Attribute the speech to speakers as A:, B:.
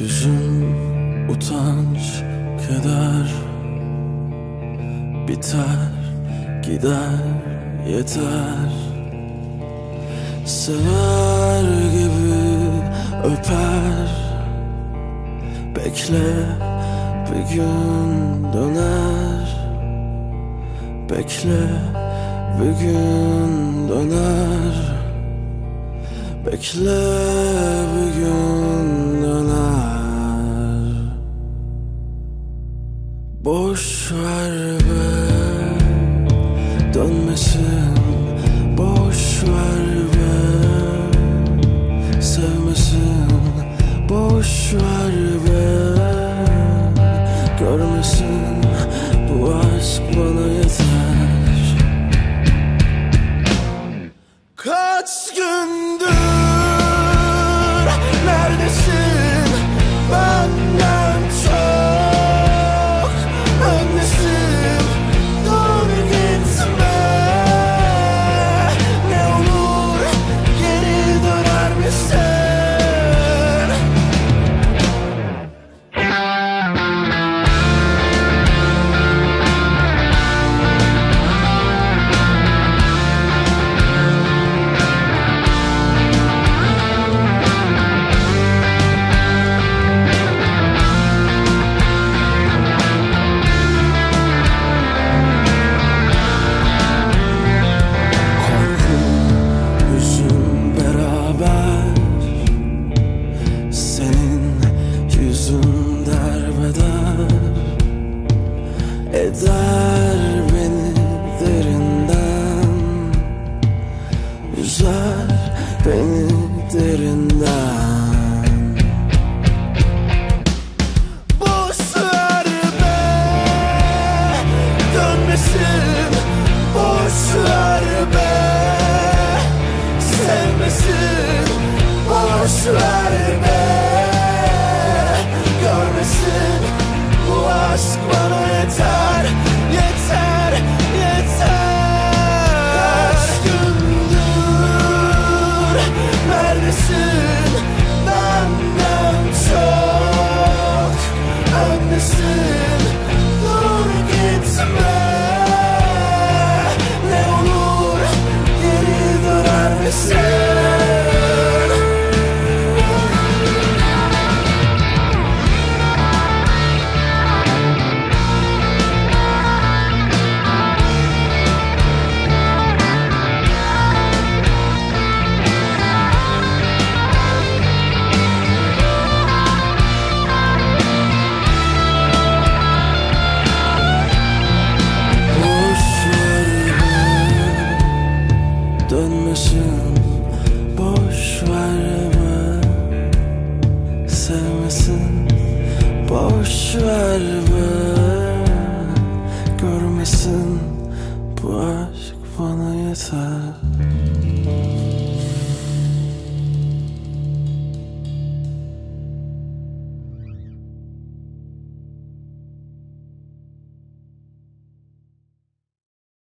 A: Hüzün, utanç, keder Biter, gider, yeter. Sever gibi öper Bekle bir gün döner. Bekle bir gün döner Bekle bir gün Dönmesin Boş ver be. Sevmesin Boş ver be. Görmesin Bu aşk bana döner misin? Yüzün derbeder Eder Yanmışım boş ver verme Sevmesin boş ver verme Görmesin bu aşk bana yeter.